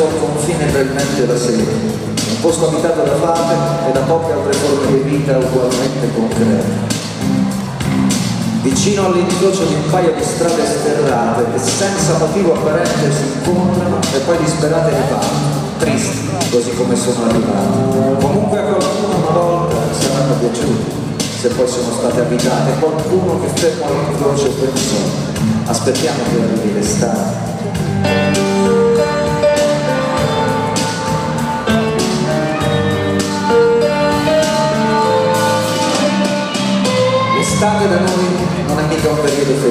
imminente la sera. Un posto abitato da fate e da poche altre forme di vita ugualmente concrete. Vicino all'incrocio di un paio di strade sterrate che senza motivo apparente si incontrano e poi disperate ripartono, tristi, così come sono arrivati. Comunque a qualcuno una volta saranno piaciuti, se poi sono state abitate, qualcuno che fermo all'incrocio pensò, aspettiamo che arrivi. L'estate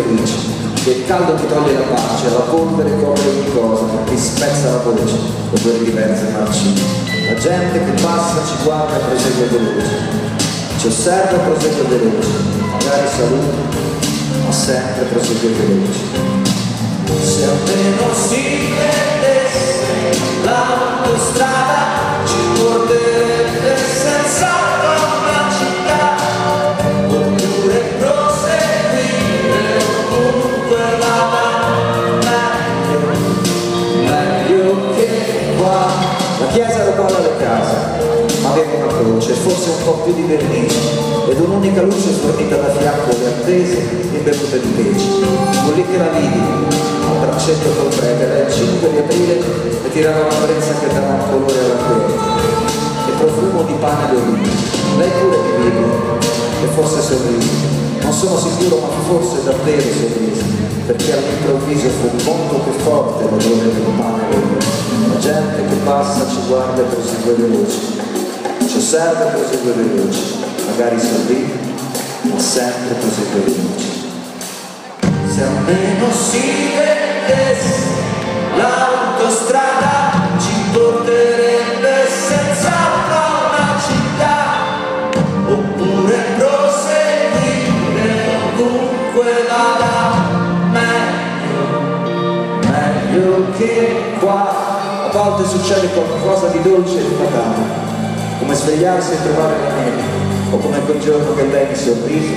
felice, che il caldo ti toglie la pace, la polvere copre ogni cosa, ti spezza la voce, le tue diverse marcine. La gente che passa ci guarda e prosegue veloce, ci osserva e prosegue veloce, magari saluta, ma sempre prosegue veloce. Se almeno chiesa era uguale alle case, ma aveva una croce, forse un po' più di vernice, ed un'unica luce sfornita da fianco alle attese imbevute di pesce. Fu lì che la vidi, al braccetto col prete, il 5 di aprile e tirava una brezza che dava un colore alla quiete. E profumo di pane d'oliva. Lei pure mi vide, e forse sorrise. Non sono sicuro, ma forse davvero sorrise, perché all'improvviso fu molto più forte l'odore del pane d'oliva. La gente passa ci guarda e prosegue veloce, ci osserva e prosegue veloce, magari sorride, ma sempre prosegue veloce. se almeno si vedesse l'autostrada ci porterebbe senz'altro a una città oppure proseguire ovunque vada meglio meglio che qua. A volte succede qualcosa di dolce e di fatale, come svegliarsi e trovare la neve, o come quel giorno che lei mi sorrise,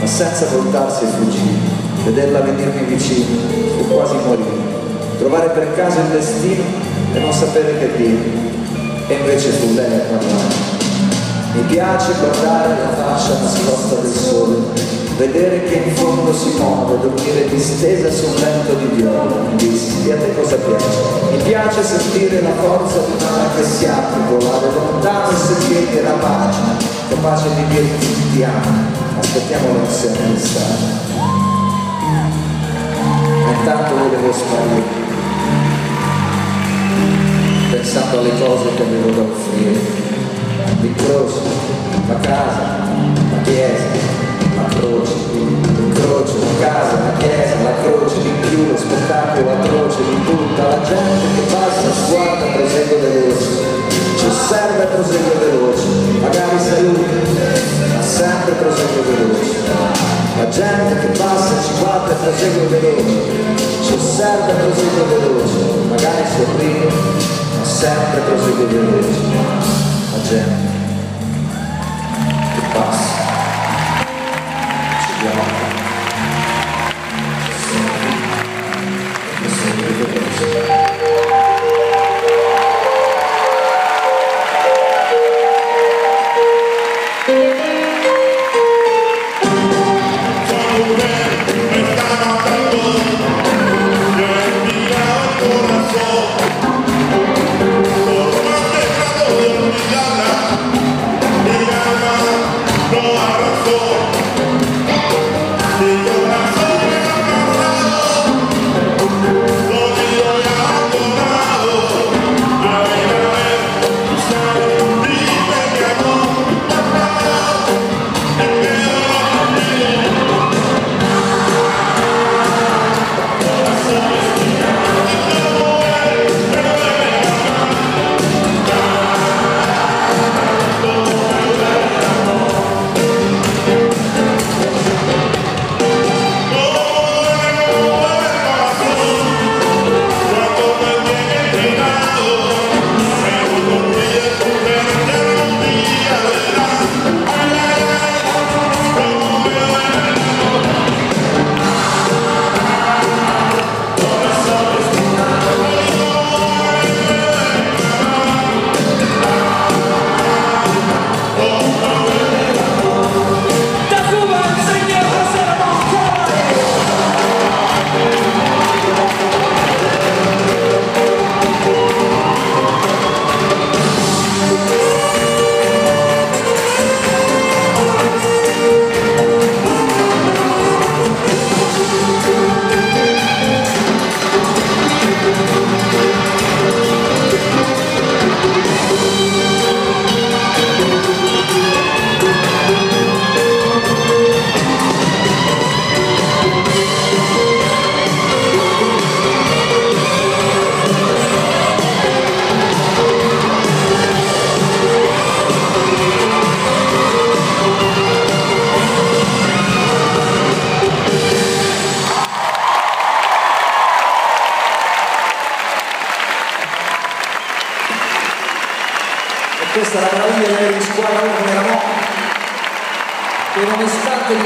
ma senza voltarsi e fuggire, vederla venirmi vicino, fu quasi morire, trovare per caso il destino e non sapere che dire, e invece fu lei a parlare. Piace guardare la faccia nascosta del sole, vedere che in fondo si muove, dormire distesa su un letto di viola. Mi dissi, a te cosa piace? Mi piace sentire la forza di un'ala che si apre, volare lontano e sentirti la pagina, capace di dirti ti amo, aspettiamolo insieme l'estate. Ma intanto volevo sparire, pensando alle cose che avevo da offrire l'incrocio, la casa, la chiesa, la croce, l'incrocio, la casa, la chiesa, la croce, di più, lo spettacolo atroce di tutta la gente che passa, sguarda, prosegue veloce, ci osserva e prosegue veloce, magari saluta, ma sempre prosegue veloce. La gente che passa, ci guarda e prosegue veloce, ci osserva e prosegue veloce, magari sorride, ma sempre prosegue veloce la questa è la meraviglia di avere in squadra uno come Ramon che nonostante il